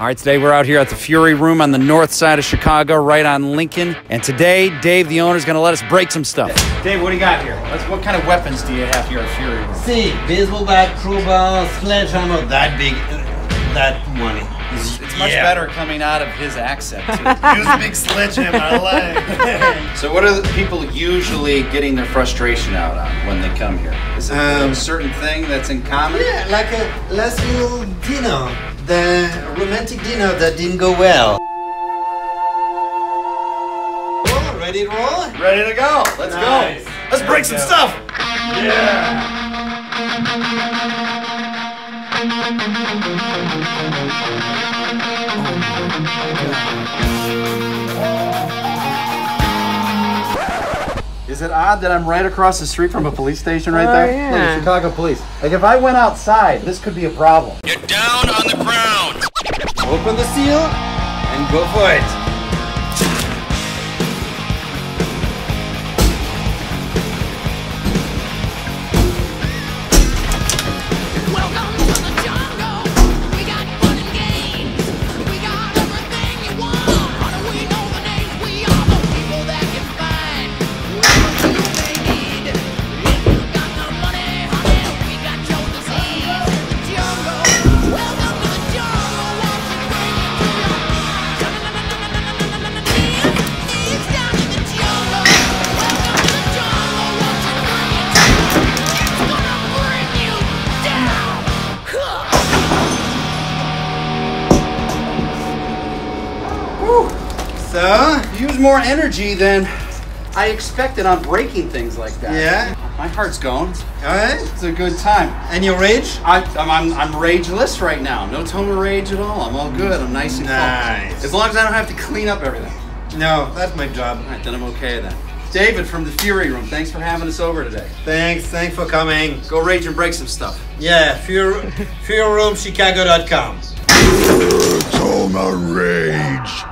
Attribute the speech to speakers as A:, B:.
A: All right, today we're out here at the Fury Room on the north side of Chicago, right on Lincoln. And today, Dave, the owner, is going to let us break some stuff. Dave, what do you got here? Let's, what kind of weapons do you have here at Fury Room?
B: See, baseball bat, crowbar, sledgehammer, that big, that money.
A: It's much
B: Yeah.
A: better coming out of his accent, too.
B: Use a big sledgehammer, I like.
A: so, what are the people usually getting their frustration out on when they come here? Is it
B: Um,
A: a certain thing that's in common?
B: yeah, like a last little dinner, the romantic dinner that didn't go well. Oh, ready to roll?
A: Ready to go. Let's
B: Nice.
A: go. Let's break some stuff. Is it odd that I'm right across the street from a police station right oh, there?
C: yeah.
A: Look, Chicago police. Like if I went outside, this could be a problem.
D: Get down on the ground.
B: Open the seal and go for it. So, uh,
A: Use more energy than I expected on breaking things like that.
B: yeah,
A: My heart's going.
B: alright.
A: It's a good time.
B: And your rage?
A: I, I'm, I'm, I'm rageless right now. No tone of rage at all. I'm all good. I'm nice and calm.
B: Nice.
A: As long as I don't have to clean up everything.
B: No, that's my job.
A: All right, then I'm okay then. David from the Fury Room, thanks for having us over today.
B: Thanks, thanks for coming.
A: Go rage and break some stuff.
B: Yeah, Fear, furyroomchicago.com.
E: Tomah Rage.